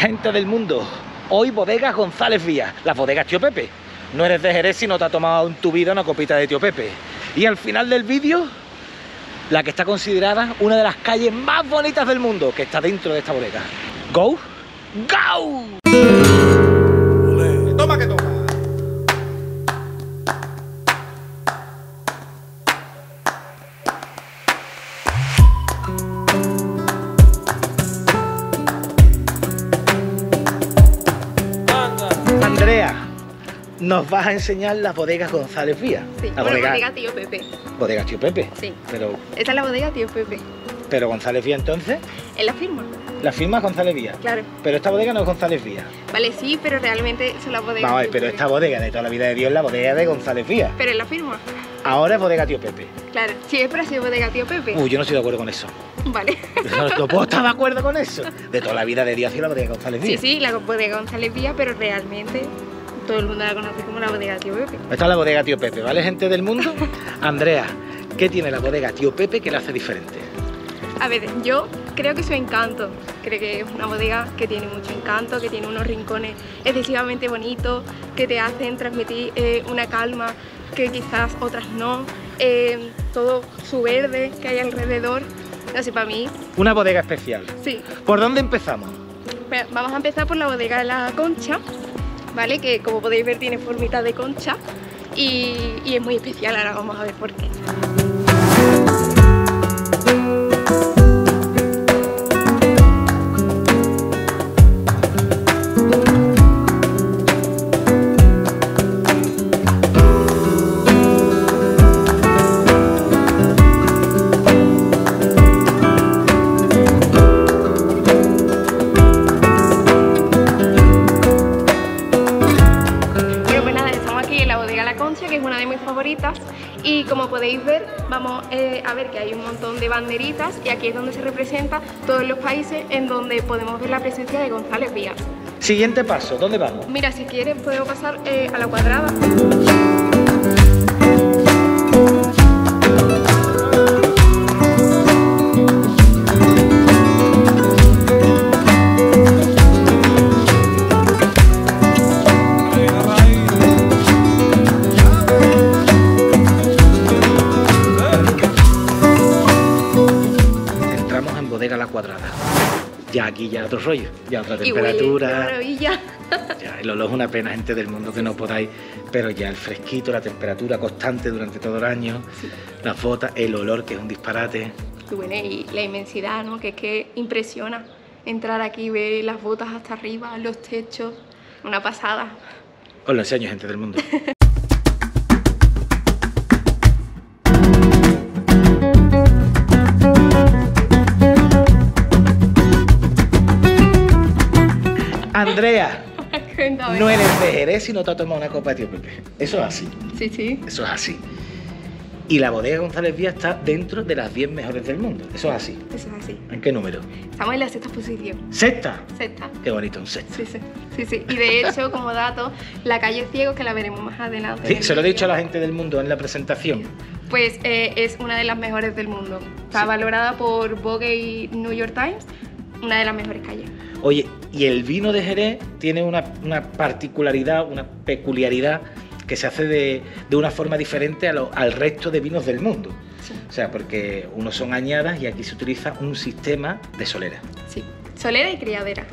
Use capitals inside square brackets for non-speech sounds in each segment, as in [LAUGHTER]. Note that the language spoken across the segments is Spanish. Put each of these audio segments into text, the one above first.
Gente del mundo, hoy bodegas González Vía, las bodegas Tío Pepe. No eres de Jerez si no te has tomado en tu vida una copita de Tío Pepe. Y al final del vídeo, la que está considerada una de las calles más bonitas del mundo, que está dentro de esta bodega. Go, go. Nos vas a enseñar las bodegas González Vía. Sí, la bueno, bodega, bodega Tío Pepe. bodega Tío Pepe. Sí. Pero, Esta es la bodega Tío Pepe. pero González Vía entonces, Es la firma, la firma es González Vía. claro. Pero esta bodega no es González Vía. Vale, sí, pero realmente son las bodegas Vamos pero esta bodega de toda la vida de Dios es la bodega de González Vía. Pero es la firma, Ahora es bodega Tío Pepe. claro. Siempre ha sido bodega Tío Pepe. Uy, yo no estoy de acuerdo con eso. [LAUGHS] Vale. No, no puedo estar de acuerdo con eso. De toda la vida de Dios ha sido la bodega González Sí, Vía. sí, la bodega González Vía, pero realmente todo el mundo la conoce como la bodega Tío Pepe. Esta es la bodega Tío Pepe, ¿vale, gente del mundo? [LAUGHS] Andrea, ¿qué tiene la bodega Tío Pepe que la hace diferente? A ver, yo creo que su encanto. Creo que es una bodega que tiene mucho encanto, que tiene unos rincones excesivamente bonitos, que te hacen transmitir eh, una calma que quizás otras no. Eh, todo su verde que hay alrededor. No sé, para mí, Una bodega especial. sí. ¿Por dónde empezamos? Bueno, Vamos a empezar por la bodega de la concha, ¿vale? Que como podéis ver tiene formita de concha y, y es muy especial. Ahora vamos a ver por qué. Y como podéis ver, vamos eh, a ver que hay un montón de banderitas y aquí es donde se representa todos los países en donde podemos ver la presencia de González Vías. Siguiente paso, ¿dónde vamos? Mira, si quieres podemos pasar eh, a la cuadrada. Bodega La Cuadrada. Ya aquí ya otro rollo, ya otra Y huele, qué temperatura. maravilla. [LAUGHS] Ya, el olor es una pena, gente del mundo, que no podáis, pero ya el fresquito, la temperatura constante durante todo el año, las botas, el olor que es un disparate. Y bueno, y la inmensidad, ¿no? Que es que impresiona entrar aquí y ver las botas hasta arriba, los techos, una pasada. Os lo enseño, gente del mundo. [LAUGHS] Andrea, [LAUGHS] no eres de Jerez si no te has tomado una copa de tío Pepe. Eso es así, Sí, sí. eso es así. Y la bodega González Vía está dentro de las 10 mejores del mundo. Eso es así. Eso es así. ¿En qué número? Estamos en la sexta posición. Sexta. Sexta. Qué bonito, un sexta. Sí, sí, sí, sí. Y de hecho, como dato, la calle Ciego, que la veremos más adelante. Sí, se lo he dicho a la gente del mundo en la presentación. Pues eh, es una de las mejores del mundo. Está Sí. valorada por Vogue y New York Times, una de las mejores calles. Oye, y el vino de Jerez tiene una, una particularidad, una peculiaridad que se hace de, de una forma diferente a lo- al resto de vinos del mundo. Sí, O sea, porque unos son añadas y aquí se utiliza un sistema de solera. sí. Solera y criadera.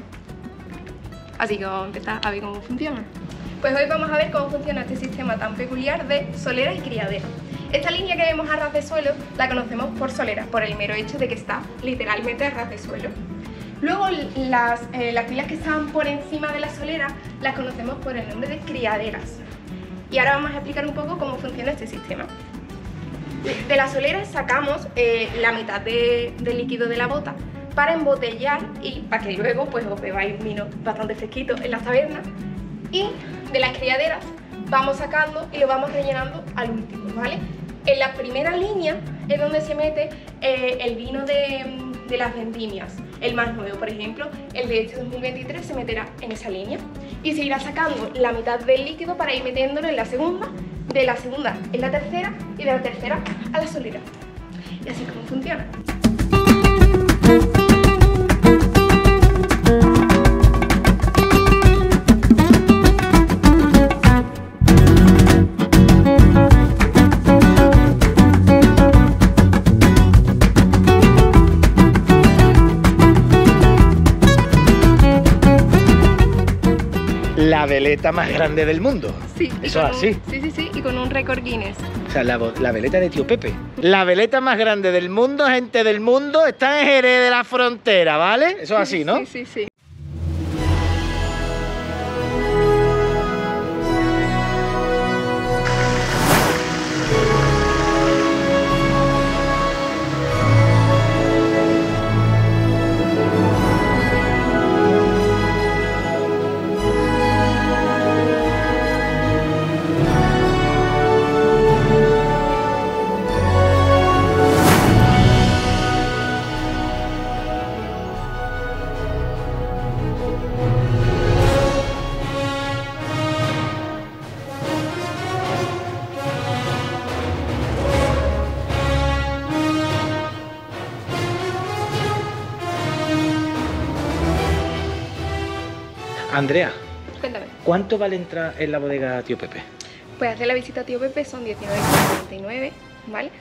Así que vamos a empezar a ver cómo funciona. Pues hoy vamos a ver cómo funciona este sistema tan peculiar de solera y criadera. Esta línea que vemos a ras de suelo la conocemos por solera, por el mero hecho de que está literalmente a ras de suelo. Luego las, eh, las filas que están por encima de la solera las conocemos por el nombre de criaderas. Y ahora vamos a explicar un poco cómo funciona este sistema. De, de la solera sacamos eh, la mitad de- del líquido de la bota para embotellar y para que luego pues os bebáis vino bastante fresquito en las tabernas. Y de las criaderas vamos sacando y lo vamos rellenando al último, ¿vale? En la primera línea es donde se mete eh, el vino de, de las vendimias, el más nuevo, por ejemplo, el de este 2023 se meterá en esa línea y se irá sacando la mitad del líquido para ir metiéndolo en la segunda, de la segunda en la tercera y de la tercera a la solera. Y así es como funciona. Veleta más grande del mundo. Sí. Eso es así. Sí, sí, sí, y con un récord Guinness. O sea, la, la veleta de tío Pepe. La veleta más grande del mundo, gente del mundo, está en Jerez de la Frontera, ¿vale? Eso es así, ¿no? Sí, sí, sí. Andrea, Cuéntame. ¿cuánto vale entrar en la bodega tío Pepe? Pues hacer la visita a Tío Pepe son 19,99, ¿vale?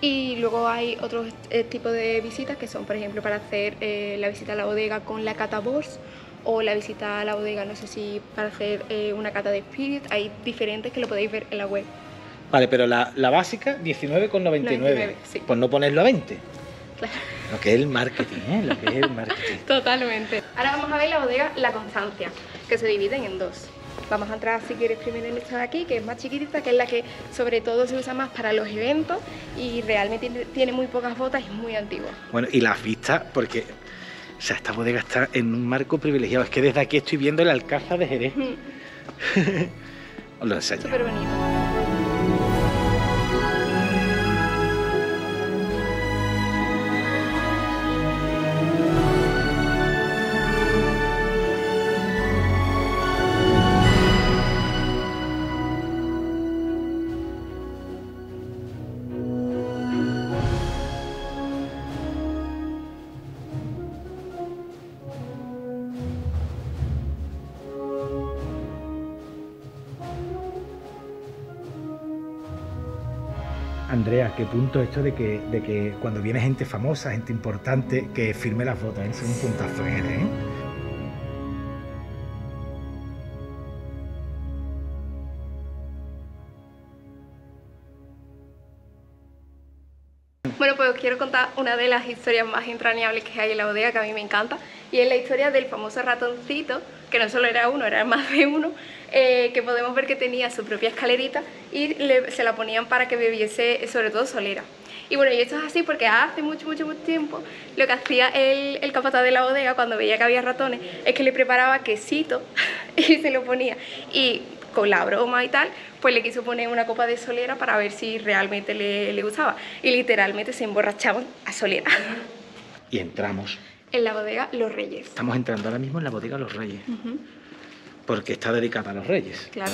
Y luego hay otros eh, tipos de visitas que son, por ejemplo, para hacer eh, la visita a la bodega con la cata Bors o la visita a la bodega, no sé si para hacer eh, una cata de Spirit. Hay diferentes que lo podéis ver en la web. Vale, pero la, la básica, 19,99. 99, sí. Pues no ponerlo a 20. Claro. Lo que es el marketing, ¿eh? Lo que es el marketing. [LAUGHS] Totalmente. Ahora vamos a ver la bodega La Constancia, que se dividen en dos. Vamos a entrar, si quieres, primero en esta de aquí, que es más chiquitita, que es la que sobre todo se usa más para los eventos y realmente tiene- tiene muy pocas botas y es muy antigua. Bueno, y las vistas, porque o sea, esta bodega está en un marco privilegiado. Es que desde aquí estoy viendo el Alcázar de Jerez. [LAUGHS] Os lo enseño. Súper bonito. Andrea, qué punto esto de que, de que cuando viene gente famosa, gente importante, que firme las botas, ¿eh? es un puntazo en Jerez, ¿eh? Bueno, pues quiero contar una de las historias más entrañables que hay en la bodega, que a mí me encanta, y es la historia del famoso ratoncito, que no solo era uno, era más de uno, eh, que podemos ver que tenía su propia escalerita y le- se la ponían para que bebiese sobre todo solera. Y bueno, y esto es así porque hace mucho, mucho, mucho tiempo lo que hacía el, el capataz de la bodega cuando veía que había ratones es que le preparaba quesito [LAUGHS] y se lo ponía. Y con la broma y tal, pues le quiso poner una copa de solera para ver si realmente le, le gustaba. Y literalmente se emborrachaban a solera. Y entramos. En la bodega Los Reyes. Estamos entrando ahora mismo en la bodega Los Reyes, porque está dedicada a los Reyes. Claro.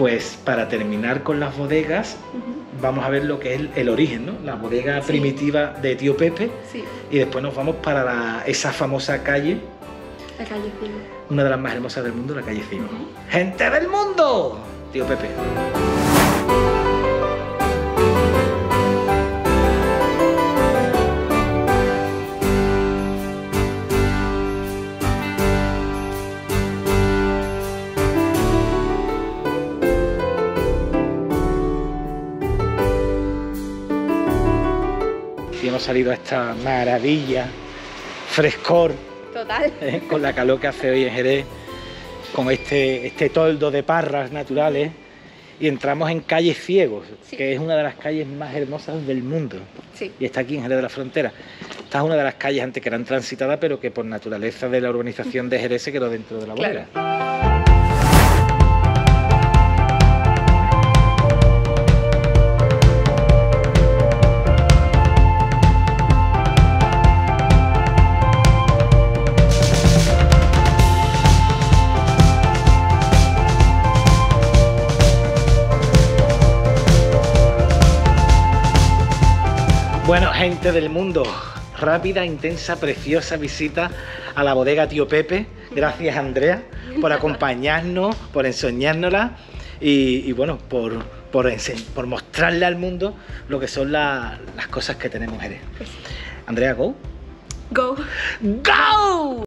Pues para terminar con las bodegas, vamos a ver lo que es el, el origen, ¿no? La bodega Sí. primitiva de Tío Pepe. Sí, Y después nos vamos para la- esa famosa calle, la calle Cimo. una de las más hermosas del mundo, la calle Cimo. ¡Gente del mundo! Tío Pepe. Salido a esta maravilla, frescor, Total. [LAUGHS] ¿eh? con la calor que hace hoy en Jerez, con este, este toldo de parras naturales, y entramos en calle Ciegos, Sí. que es una de las calles más hermosas del mundo, Sí. y está aquí en Jerez de la Frontera. Esta es una de las calles antes que eran transitadas, pero que por naturaleza de la urbanización de Jerez se quedó dentro de la Claro. Bueno, gente del mundo, rápida, intensa, preciosa visita a la bodega Tío Pepe. Gracias, Andrea, por acompañarnos, por enseñárnosla y, y bueno, por, por, por mostrarle al mundo lo que son la- las cosas que tenemos en Jerez. Andrea, go. Go. ¡Go!